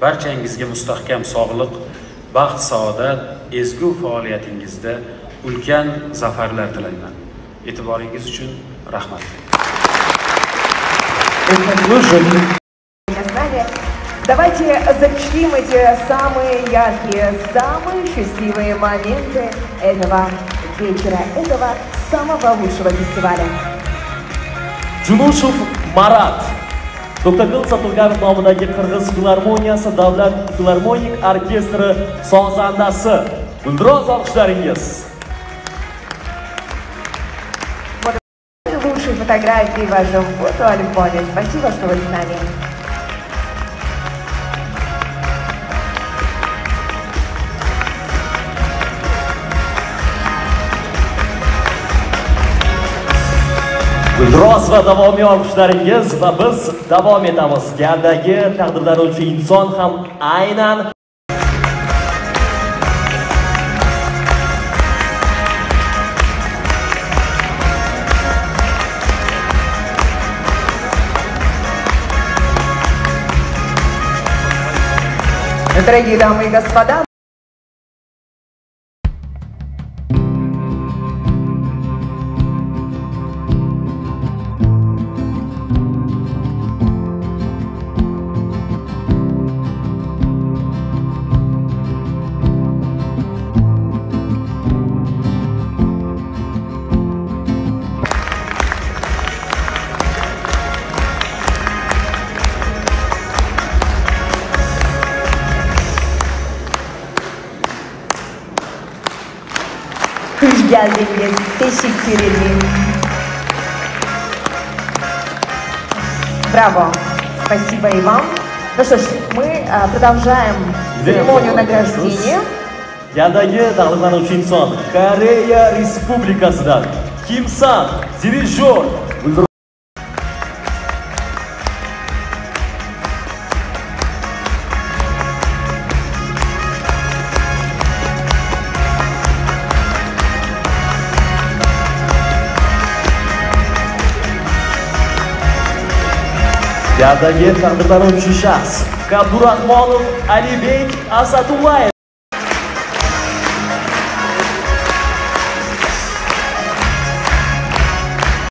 barchangizga mustahkam sog'liq baxt saodat ezgu faoliyatingizda ulkan zafarlar tilayman e'tiboringiz uchun rahmat. Давайте зачтим эти самые яркие, самые счастливые моменты этого вечера, этого самого лучшего фестиваля. Junushev Marat To'xtabil Satulganov nomidagi Qirg'iz filarmoniyasi davlat filarmonik orkestri sozandasi. Guldiroz olqishlaringiz. Лучшие фотографии в вашем фотоальбоме. Спасибо, что вы с нами. Va davomiy olqishlaringiz va biz davom etamiz. Galdagi taqdirlanuvchi inson ham aynan Дорогие дамы и господа, hoş geldiniz. Teşekkür ederim. Браво! Спасибо и вам. Ну что ж, мы а, продолжаем церемонию награждения. Galdagi taqdirlanuvchi inson Koreya Respublikasidan Kim San, dirijor Guldiroz taqdirlanuvchi shaxs. Abdurahmonov Alibek Asadullayev